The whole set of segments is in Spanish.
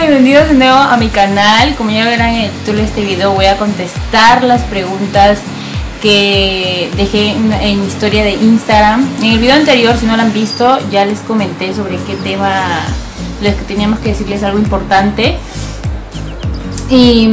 Bienvenidos de nuevo a mi canal. Como ya verán en el título de este video, voy a contestar las preguntas que dejé en, mi historia de Instagram. En el video anterior, si no lo han visto, ya les comenté sobre qué tema les teníamos que decirles algo importante. Y,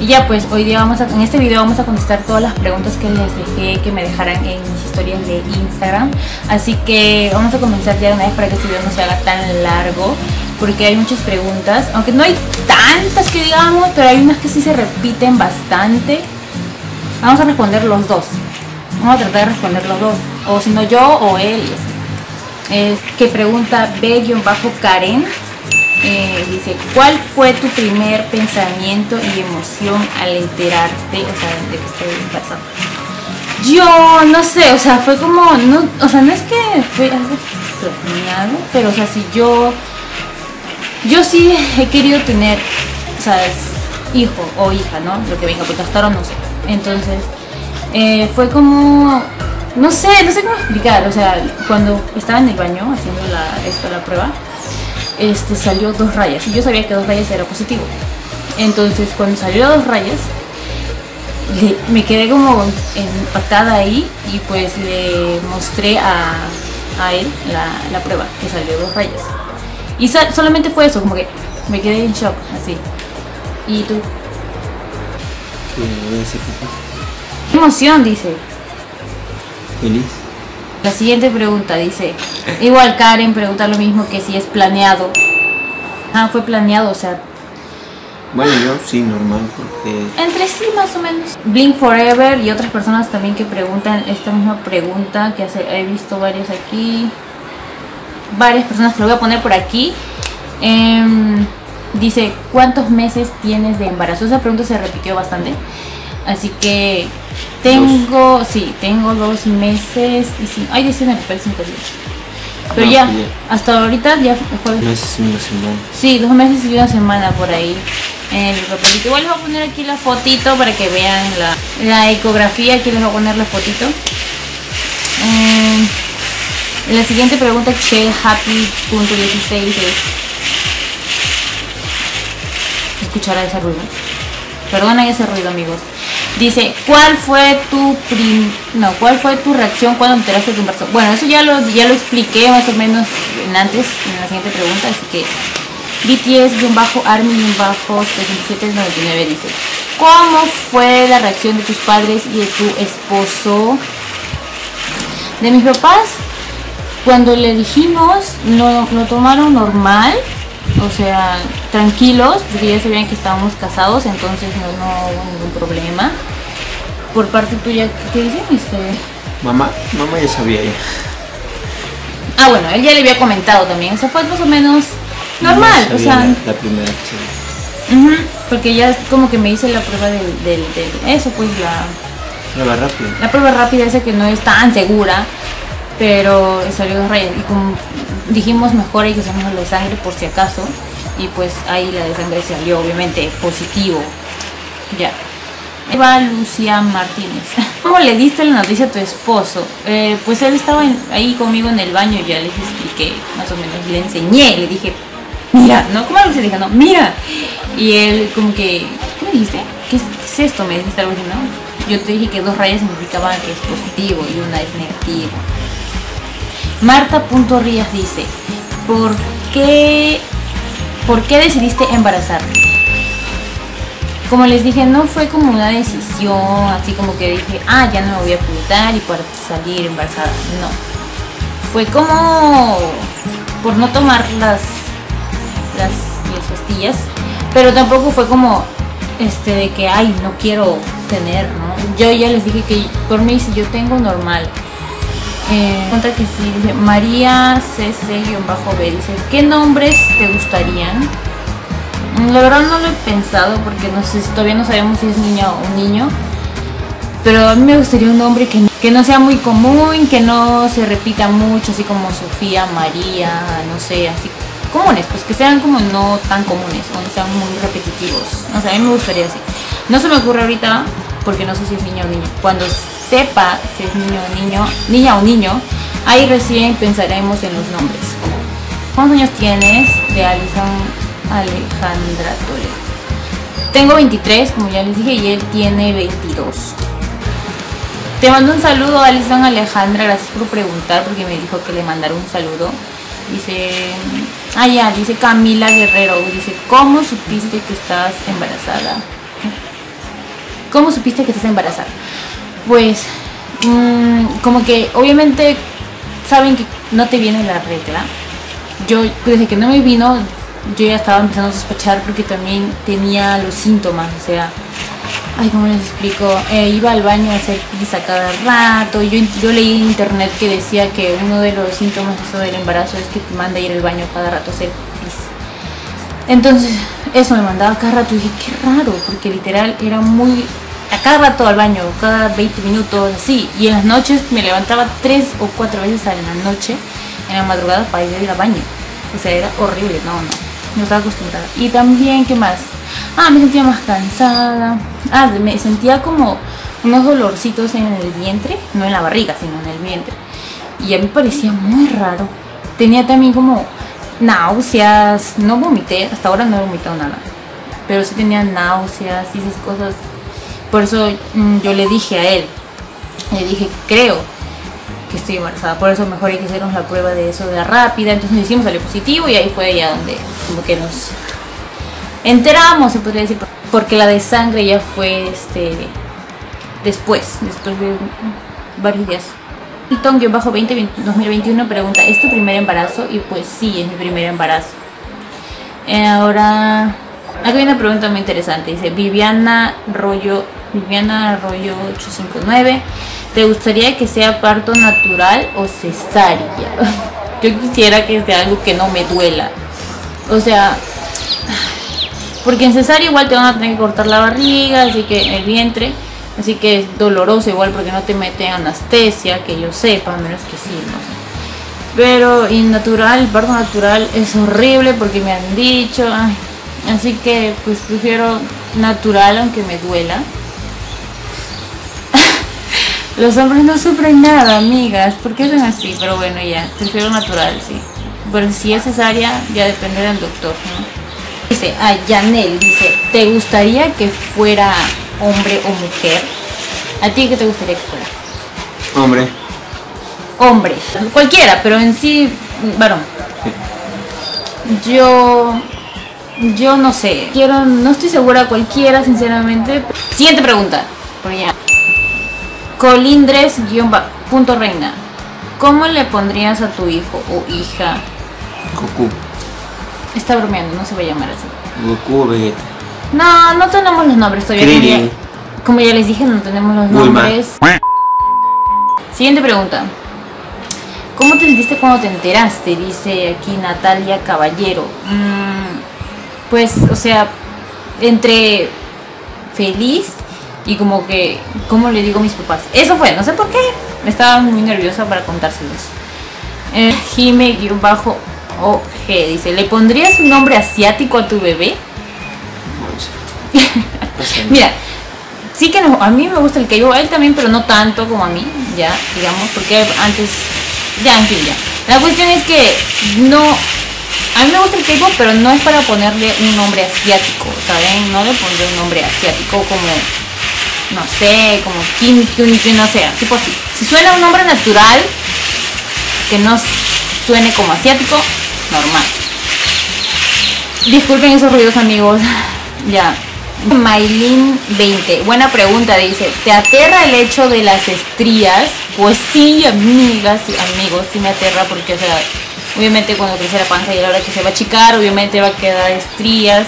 y ya pues hoy día vamos a, en este video vamos a contestar todas las preguntas que les dejé que me dejaran en mis historias de Instagram. Así que vamos a comenzar ya de una vez para que este video no se haga tan largo porque hay muchas preguntas, aunque no hay tantas que digamos, pero hay unas que sí se repiten bastante. Vamos a responder los dos. Vamos a tratar de responder los dos. O si no yo o él. Eh, que pregunta B-Karen. Eh, dice, ¿cuál fue tu primer pensamiento y emoción al enterarte, o sea, de que estoy embarazada? Yo no sé, o sea, fue como, no, o sea, no es que fue algo planeado, pero o sea, si yo, yo sí he querido tener, hijo o hija, ¿no? Lo que venga, porque hasta ahora no sé. Entonces, eh, fue como, no sé, no sé cómo explicar, o sea, cuando estaba en el baño haciendo la, la prueba, este, salió dos rayas y yo sabía que dos rayas era positivo. Entonces, cuando salió dos rayas, me quedé como impactada ahí y pues le mostré a, a él la, la prueba, que salió dos rayas. Y solamente fue eso, como que me quedé en shock, así. ¿Y tú? que voy a ser papá. ¿Qué emoción? Dice. Feliz. La siguiente pregunta dice, igual Karen pregunta lo mismo que si es planeado. Ah, fue planeado, o sea, Bueno, yo sí, normal, porque entre sí más o menos. Blink Forever y otras personas también que preguntan esta misma pregunta, que hace- he visto varios aquí. Varias personas que lo voy a poner por aquí. Em, dice, ¿cuántos meses tienes de embarazo? Esa pregunta se repitió bastante. Así que tengo, sí, tengo dos meses y sí. Ay, dice en el papel cinco días. Pero No, ya, hasta ahorita ya fue meses y una semana. Sí, dos meses y una semana por ahí en el papelito. Igual les voy a poner aquí la fotito para que vean la, la ecografía. Aquí les voy a poner la fotito. Eh, la siguiente pregunta, Che Happy.16 es... Escuchará ese ruido. Perdona ese ruido, amigos. Dice, ¿cuál fue tu prim... no, cuál fue tu reacción cuando enteraste de tu embarazo? Bueno, eso ya lo ya lo expliqué más o menos en antes en la siguiente pregunta, así que BTS-Army-6799 dice, ¿cómo fue la reacción de tus padres y de tu esposo? De mis papás, cuando le dijimos, no lo tomaron normal, o sea, tranquilos, porque ya sabían que estábamos casados, entonces no, no hubo ningún problema. Por parte tuya, ¿qué dicen? Este... Mamá, mamá ya sabía ya. Ah, bueno, él ya le había comentado también, o sea, fue más o menos normal, o sea, La, la primera que ujú, porque ya como que me hice la prueba del, del, del- eso, pues la, Prueba rápida. la prueba rápida esa que no es tan segura, pero salió dos rayas y como dijimos mejor hay que hacernos la de sangre por si acaso y pues ahí la de sangre salió obviamente positivo. Ya. Eva Lucía Martínez. ¿Cómo le diste la noticia a tu esposo? Eh, pues él estaba ahí conmigo en el baño y ya les expliqué, más o menos, le enseñé, le dije, mira, no, ¿cómo se dije? No, mira. Y él como que, ¿qué me dijiste? ¿Qué es, esto? Me dijiste algo así, ¿no? Yo te dije que dos rayas significaban que es positivo y una es negativo. Marta.rías dice, ¿por qué, ¿por qué decidiste embarazarte? Como les dije, no fue como una decisión, así como que dije, ah, ya no me voy a apuntar y para salir embarazada. No. Fue como por no tomar las, las, las pastillas, pero tampoco fue como este de que, ay, no quiero tener, ¿no? Yo ya les dije que por mí si yo tengo normal. Eh, cuenta que sí, dice María CC-B dice, ¿qué nombres te gustarían? Mm, La verdad no lo he pensado porque no sé, todavía no sabemos si es niña o niño. Pero a mí me gustaría un nombre que, que no sea muy común, que no se repita mucho, así como Sofía, María, no sé, así comunes, pues que sean como no tan comunes o no sean muy repetitivos. O sea, a mí me gustaría así. No se me ocurre ahorita porque no sé si es niña o niño. Cuando sepa si es niño o niño, niña o niño, ahí recién pensaremos en los nombres. ¿Cuántos años tienes? De Alison Alejandra Toledo. Tengo 23, como ya les dije, y él tiene 22. Te mando un saludo, Alison Alejandra. Gracias por preguntar, porque me dijo que le mandara un saludo. Dice, ah, ya, dice Camila Guerrero. Dice, ¿cómo supiste que estás embarazada? ¿Cómo supiste que estás embarazada? Pues, mm, como que obviamente saben que no te viene la regla. Yo, desde que no me vino, yo ya estaba empezando a sospechar porque también tenía los síntomas, o sea, ay, ¿cómo les explico? Eh, iba al baño a hacer pis a cada rato. Yo, yo leí en internet que decía que uno de los síntomas eso del embarazo es que te manda a ir al baño cada rato a hacer pis. Entonces, eso me mandaba cada rato y dije, qué raro, porque literal era muy a cada rato al baño, cada 20 minutos, así. Y en las noches me levantaba tres o cuatro veces a la noche, en la madrugada, para ir al baño. O sea, era horrible, no, no, no estaba acostumbrada. Y también, ¿qué más? Ah, me sentía más cansada. Ah, me sentía como unos dolorcitos en el vientre, no en la barriga, sino en el vientre. Y a mí parecía muy raro. Tenía también como náuseas, no vomité, hasta ahora no he vomitado nada. Pero sí tenía náuseas y esas cosas por eso mm, yo le dije a él, le dije, creo que estoy embarazada, por eso mejor hay que hacernos la prueba de eso de la rápida, entonces nos hicimos salió positivo y ahí fue ya donde como que nos enteramos, se podría decir, porque la de sangre ya fue este después, después de varios días. Hilton, bajo 20, 2021 pregunta, ¿es tu primer embarazo? Y pues sí, es mi primer embarazo. Eh, ahora, aquí hay una pregunta muy interesante. Dice, Viviana Rollo Viviana Arroyo 859. ¿Te gustaría que sea parto natural o cesárea? Yo quisiera que sea algo que no me duela. O sea, porque en cesárea igual te van a tener que cortar la barriga, así que el vientre, así que es doloroso igual porque no te meten anestesia, que yo sepa, a menos que sí, no sé. Pero y natural, el parto natural es horrible porque me han dicho, así que pues prefiero natural aunque me duela. Los hombres no sufren nada, amigas. ¿Por qué son así? Pero bueno, ya. Prefiero natural, sí. Pero si es cesárea, ya depende del doctor, Dice, a ah, Yanel, dice, ¿te gustaría que fuera hombre o mujer? ¿A ti qué te gustaría que fuera? Hombre. Hombre. Cualquiera, pero en sí, varón. Yo... Yo no sé. Quiero... No estoy segura cualquiera, sinceramente. Siguiente pregunta. Por ya. Colindres punto reina. ¿Cómo le pondrías a tu hijo o hija? Goku. Está bromeando, no se va a llamar así. Goku o Vegeta. No, no tenemos los nombres todavía. Como ya, les dije, no tenemos los nombres. Siguiente pregunta. ¿Cómo te sentiste cuando te enteraste? Dice aquí Natalia Caballero. Mm, pues, o sea, entre feliz y como que, ¿cómo le digo a mis papás? Eso fue, no sé por qué. Me estaba muy nerviosa para contárselos. Eh, Jime-OG dice, ¿le pondrías un nombre asiático a tu bebé? Mira, sí que no, a mí me gusta el que a él también, pero no tanto como a mí, ya, digamos, porque antes, ya, en fin, ya. La cuestión es que no, a mí me gusta el k pero no es para ponerle un nombre asiático, ¿saben? No le pondré un nombre asiático como no sé, como Kim que no sé, tipo así. Si suena un nombre natural, que no suene como asiático, normal. Disculpen esos ruidos amigos. ya. Maylin 20. Buena pregunta, dice. ¿Te aterra el hecho de las estrías? Pues sí, amigas y amigos, sí me aterra porque, o sea, obviamente cuando crece la panza y a la hora que se va a achicar, obviamente va a quedar estrías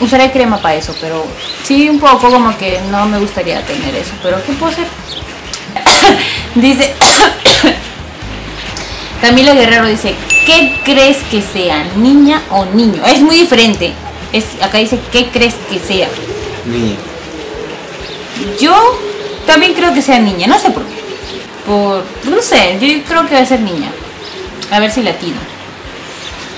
usaré crema para eso, pero sí un poco como que no me gustaría tener eso, pero ¿qué puedo hacer? dice Camila Guerrero dice, ¿qué crees que sea, niña o niño? Es muy diferente. Es, acá dice, ¿qué crees que sea? Niña. Yo también creo que sea niña, no sé por qué. Por, no sé, yo creo que va a ser niña. A ver si latino.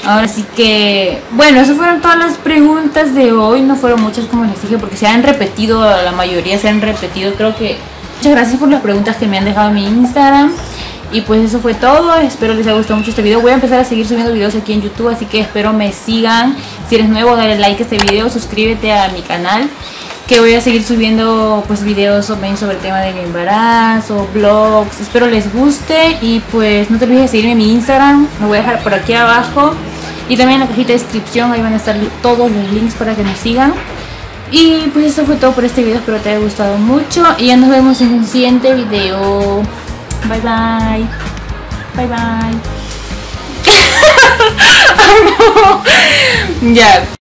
Ahora sí que, bueno, esas fueron todas las preguntas de hoy. No fueron muchas como les dije porque se han repetido, la mayoría se han repetido. Creo que muchas gracias por las preguntas que me han dejado en mi Instagram. Y pues eso fue todo, espero les haya gustado mucho este video. Voy a empezar a seguir subiendo videos aquí en YouTube, así que espero me sigan. Si eres nuevo, dale like a este video, suscríbete a mi canal. Que voy a seguir subiendo pues videos sobre, sobre el tema de mi embarazo, vlogs. Espero les guste y pues no te olvides de seguirme en mi Instagram. Lo voy a dejar por aquí abajo. Y también en la cajita de descripción, ahí van a estar todos los links para que nos sigan. Y pues eso fue todo por este video, espero te haya gustado mucho. Y ya nos vemos en un siguiente video. Bye bye. Bye bye. ya.